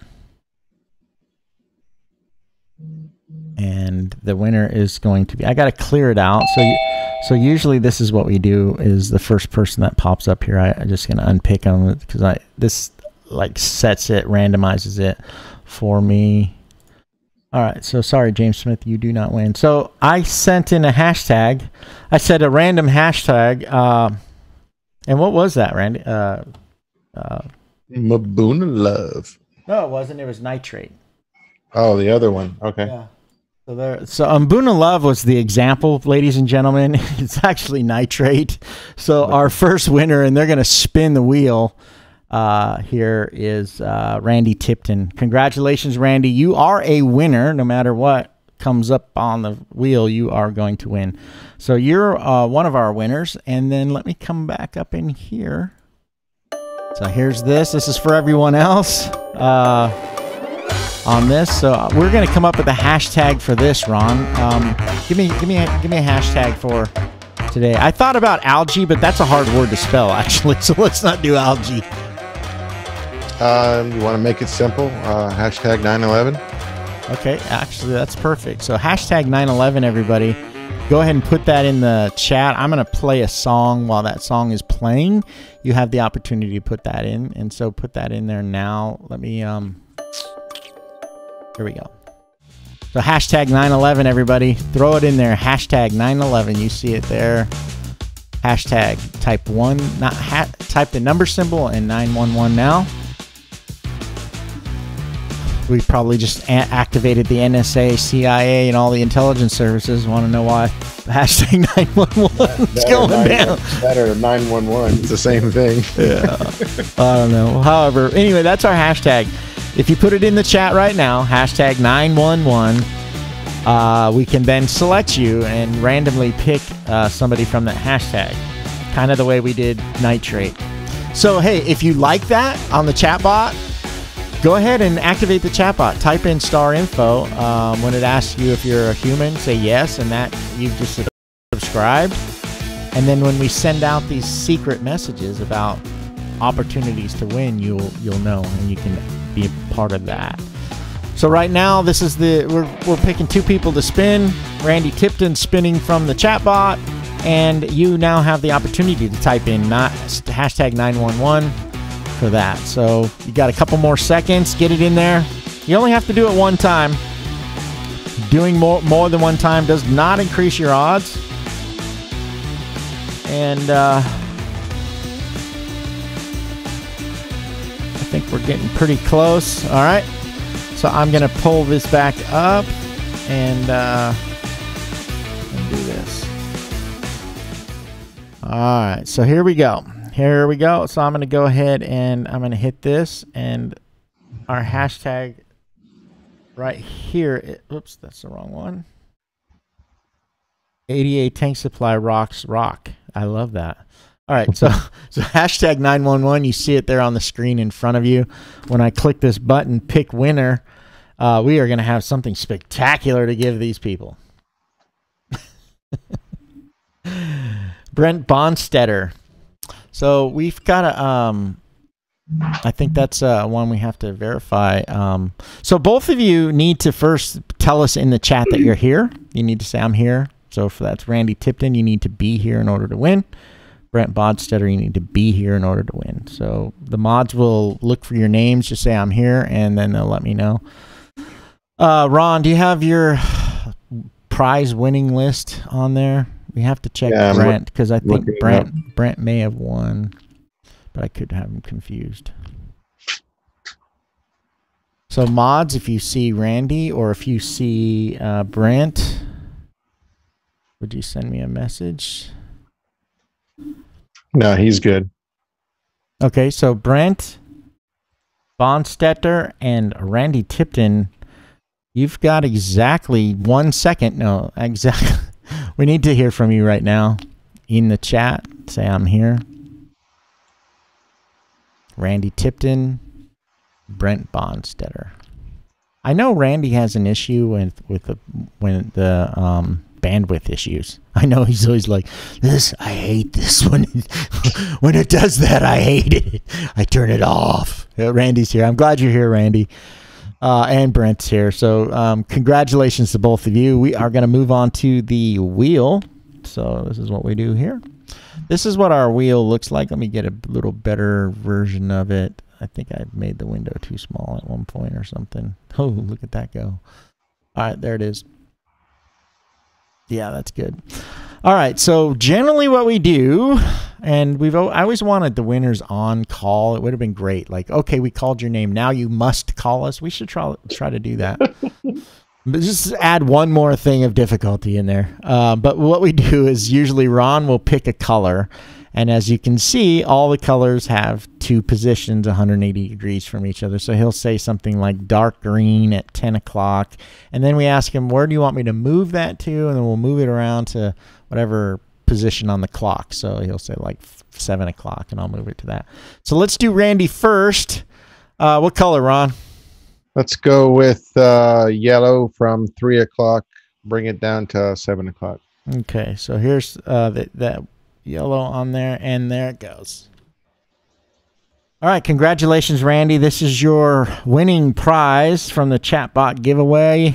and the winner is going to be. I got to clear it out. So, you, so usually this is what we do: is the first person that pops up here. I, am just going to unpick them because I this like sets it, randomizes it for me. All right. So sorry, James Smith, you do not win. So I sent in a hashtag. I said a random hashtag. Uh, and what was that, Randy? Uh, uh, love. No, it wasn't. It was nitrate. Oh, the other one. Okay. Yeah. So there, so Mbuna Love was the example, ladies and gentlemen. It's actually nitrate. So our first winner, and they're going to spin the wheel. Uh, here is uh, Randy Tipton. Congratulations, Randy! You are a winner. No matter what comes up on the wheel, you are going to win. So you're uh, one of our winners. And then let me come back up in here. So here's this. This is for everyone else. Uh, on this. So we're going to come up with a hashtag for this, Ron. Um, give me, give me, a, give me a hashtag for today. I thought about algae, but that's a hard word to spell, actually. So let's not do algae. Um, you want to make it simple? Uh, hashtag 911. Okay, actually, that's perfect. So hashtag 911, everybody. Go ahead and put that in the chat. I'm going to play a song while that song is playing. You have the opportunity to put that in, and so put that in there now. Let me um, here we go. So hashtag 911, everybody. Throw it in there. Hashtag 911. You see it there. Hashtag type one, not ha- type the number symbol and 911 now. We probably just a- activated the NSA, CIA, and all the intelligence services. Want to know why? Hashtag 911 is going down. Better 911. It's the same thing. yeah. I don't know. However, anyway, that's our hashtag. If you put it in the chat right now, hashtag 911, uh, we can then select you and randomly pick uh, somebody from that hashtag. Kind of the way we did nitrate. So, hey, if you like that on the chat bot, go ahead and activate the chat bot. Type in star info. Um, when it asks you if you're a human, say yes, and that you've just subscribed. And then when we send out these secret messages about opportunities to win, you'll you'll know, and you can be a part of that. So right now, this is the we're we're picking two people to spin. Randy Tipton spinning from the chat bot, and you now have the opportunity to type in not hashtag 911 for that. So you got a couple more seconds. Get it in there. You only have to do it one time. Doing more more than one time does not increase your odds. And uh, think we're getting pretty close. All right. So I'm going to pull this back up and, uh, and do this. All right. So here we go. Here we go. So I'm going to go ahead and I'm going to hit this and our hashtag right here. It, oops, that's the wrong one. 88 tank supply rocks rock. I love that. All right, so so hashtag 911. You see it there on the screen in front of you. When I click this button, pick winner, uh, we are going to have something spectacular to give these people. Brent Bonstetter. So we've got a um, I think that's uh, one we have to verify. Um, so both of you need to first tell us in the chat that you're here. You need to say I'm here. So if that's Randy Tipton, you need to be here in order to win. Brent Bonstetter, you need to be here in order to win. So the mods will look for your names, just say I'm here, and then they'll let me know. Uh, Ron, do you have your prize winning list on there? We have to check Yeah, Brent because I think Brent Brent may have won, but I could have him confused. So mods, if you see Randy or if you see uh, Brent, would you send me a message? No, he's good. Okay, so Brent Bonstetter and Randy Tipton, you've got exactly one second. No, exactly. We need to hear from you right now in the chat. Say I'm here. Randy Tipton, Brent Bonstetter. I know Randy has an issue with with the when the um, bandwidth issues. I know he's always like this. I hate this when when it does that. I hate it. I turn it off. Uh, Randy's here. I'm glad you're here, Randy. Uh, and Brent's here. So um, congratulations to both of you. We are going to move on to the wheel. So this is what we do here. This is what our wheel looks like. Let me get a little better version of it. I think I made the window too small at one point or something. Oh, look at that go. All right, there it is. Yeah, that's good. All right, so generally what we do, and we've I always wanted the winners on call. It would have been great. Like, okay, we called your name. Now you must call us. We should try try to do that. But just add one more thing of difficulty in there. Uh, but what we do is usually Ron will pick a color, and as you can see, all the colors have two positions 180 degrees from each other. So he'll say something like dark green at 10 o'clock, and then we ask him, "Where do you want me to move that to?" And then we'll move it around to whatever position on the clock. So he'll say like seven o'clock, and I'll move it to that. So let's do Randy first. Uh, what color, Ron? Let's go with uh, yellow from three o'clock. Bring it down to seven o'clock. Okay, so here's uh, the, that yellow on there, and there it goes. All right, congratulations, Randy. This is your winning prize from the chatbot giveaway.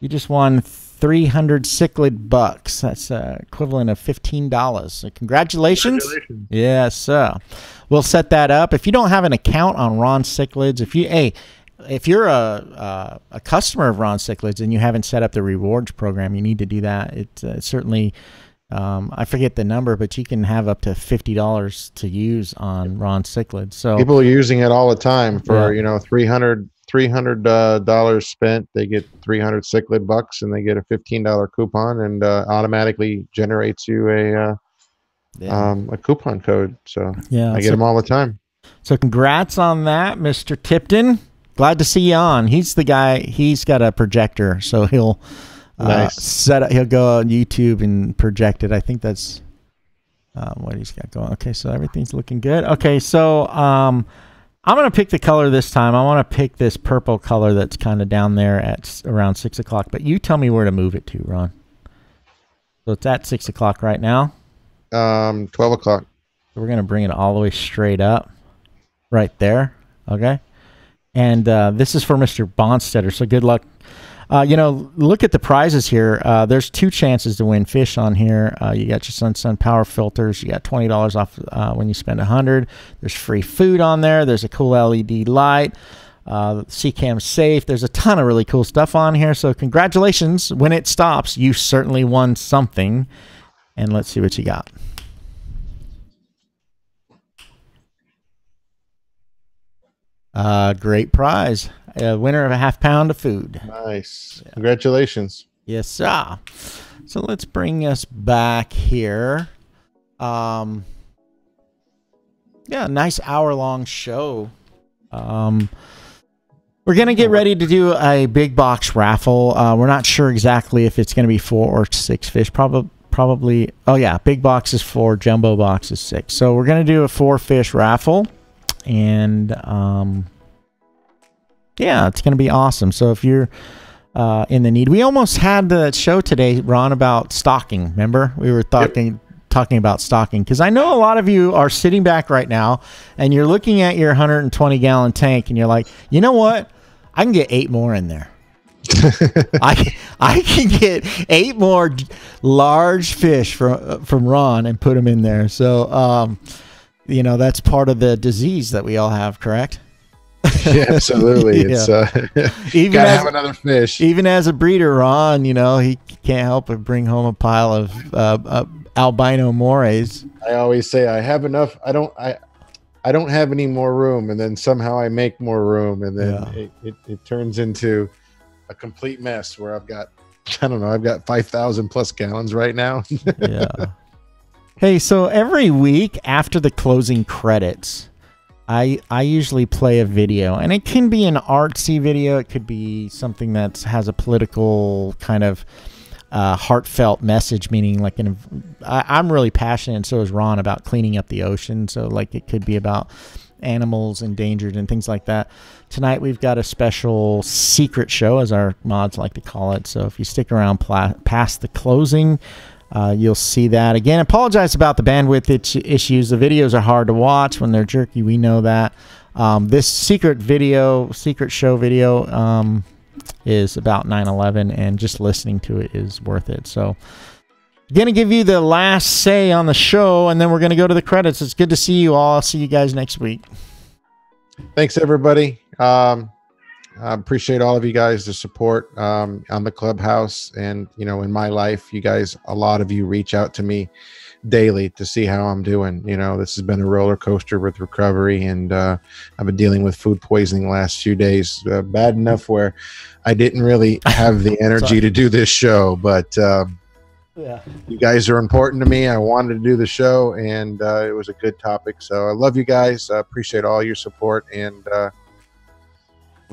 You just won 300 cichlid bucks. That's uh, equivalent of $15. So congratulations. Congratulations. Yes, sir. We'll set that up. If you don't have an account on Ron Cichlids, if you hey, if you're a a, a customer of Ron Cichlids and you haven't set up the rewards program, you need to do that. It uh, certainly. Um, I forget the number, but you can have up to fifty dollars to use on Ron Cichlids. So People are using it all the time for. Yeah. you know 300 300 uh, dollars spent. They get 300 cichlid bucks, and they get a fifteen dollar coupon, and uh, automatically generates you a uh, yeah, um, a coupon code. So yeah. I get so- them all the time. So congrats on that, Mr. Tipton. Glad to see you on. He's the guy. He's got a projector, so he'll uh, Nice. set up. He'll go on YouTube and project it. I think that's um, what he's got going. Okay, so everything's looking good. Okay, so um, I'm gonna pick the color this time. I want to pick this purple color that's kind of down there at s- around six o'clock. But you tell me where to move it to, Ron. So it's at six o'clock right now. Um, Twelve o'clock. So we're gonna bring it all the way straight up, right there. Okay, and uh, this is for Mr. Bonstetter. So good luck. Uh, you know, look at the prizes here. Uh, there's two chances to win fish on here. Uh, you got your Sun Sun Power filters. You got twenty dollars off uh, when you spend a hundred. There's free food on there. There's a cool LED light. Uh, Seachem safe. There's a ton of really cool stuff on here. So congratulations. When it stops, you certainly won something. And let's see what you got. Uh, great prize. A winner of a half pound of food. Nice. Congratulations. Yes, sir. So let's bring us back here. Um, yeah, nice hour long show. Um, we're gonna get ready to do a big box raffle. Uh, we're not sure exactly if it's gonna be four or six fish. Probably, probably. Oh yeah, big box is four, jumbo box is six. So we're gonna do a four fish raffle, and um, yeah, it's gonna be awesome. So if you're uh, in the need, we almost had the show today, Ron, about stocking. Remember, we were talking talking about stocking because I know a lot of you are sitting back right now and you're looking at your 120 gallon tank and you're like, you know what? I can get eight more in there. I I can get eight more large fish from from Ron and put them in there. So um, you know that's part of the disease that we all have, correct? yeah, absolutely. It's uh, Even gotta as- have another fish. Even as a breeder, Ron, you know he can't help but bring home a pile of uh, uh, albino mores. I always say I have enough. I don't. I. I don't have any more room, and then somehow I make more room, and then Yeah. it, it, it turns into a complete mess where I've got I don't know I've got five thousand plus gallons right now. yeah. Hey, so every week after the closing credits, I I usually play a video, and it can be an artsy video. It could be something that has a political kind of uh, heartfelt message, meaning like an. I, I'm really passionate, and so is Ron about cleaning up the ocean. So like it could be about animals endangered and things like that. Tonight we've got a special secret show, as our mods like to call it. So if you stick around past the closing, uh, you'll see that. Again, apologize about the bandwidth issues. The videos are hard to watch when they're jerky. We know that. Um, this secret video, secret show video, um, is about 9 11, and just listening to it is worth it. So, going to give you the last say on the show, and then we're going to go to the credits. It's good to see you all. I'll see you guys next week. Thanks everybody. Um, I appreciate all of you guys the support um, on the clubhouse and you know in my life. You guys, a lot of you reach out to me daily to see how I'm doing. You know, this has been a roller coaster with recovery, and uh, I've been dealing with food poisoning the last few days. Uh, bad enough where I didn't really have the energy to do this show, but. Um, Yeah. you guys are important to me. I wanted to do the show, and uh, it was a good topic. So I love you guys. I appreciate all your support, and uh,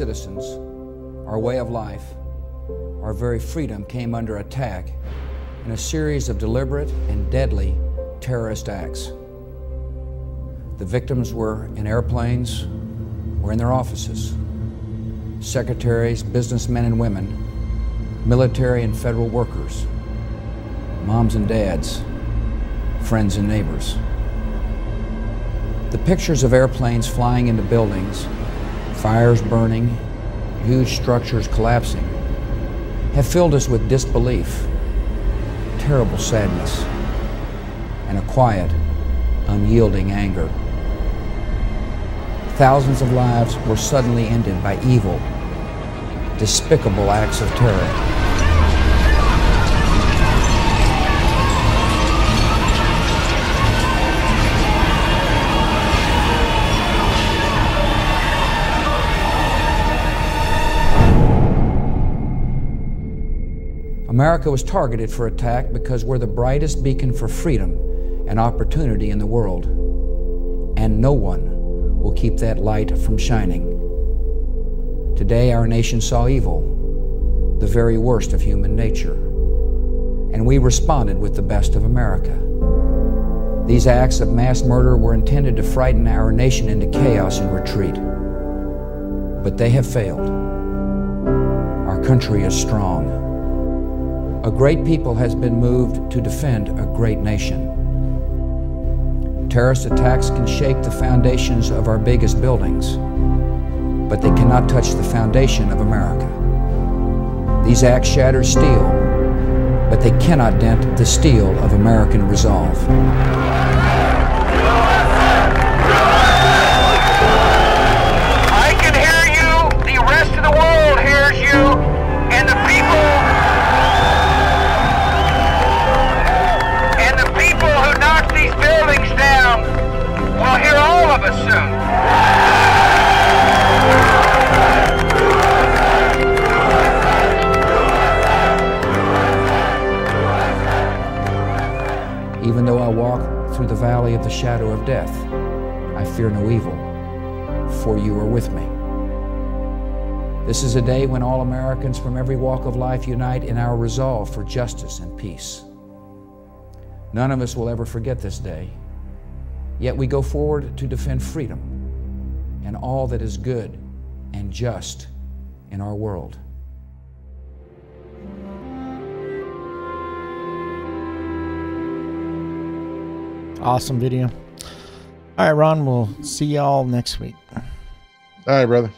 Citizens, our way of life, our very freedom came under attack in a series of deliberate and deadly terrorist acts. The victims were in airplanes or in their offices. Secretaries, businessmen and women, military and federal workers, moms and dads, friends and neighbors. The pictures of airplanes flying into buildings, fires burning, huge structures collapsing, have filled us with disbelief, terrible sadness, and a quiet, unyielding anger. Thousands of lives were suddenly ended by evil, despicable acts of terror. America was targeted for attack because we're the brightest beacon for freedom and opportunity in the world. And no one will keep that light from shining. Today, our nation saw evil, the very worst of human nature, and we responded with the best of America. These acts of mass murder were intended to frighten our nation into chaos and retreat. But they have failed. Our country is strong. A great people has been moved to defend a great nation. Terrorist attacks can shake the foundations of our biggest buildings, but they cannot touch the foundation of America. These acts shatter steel, but they cannot dent the steel of American resolve. Of the shadow of death, I fear no evil, for you are with me. This is a day when all Americans from every walk of life unite in our resolve for justice and peace. None of us will ever forget this day, yet we go forward to defend freedom and all that is good and just in our world. Awesome video. All right, Ron, we'll see y'all next week. All right, brother.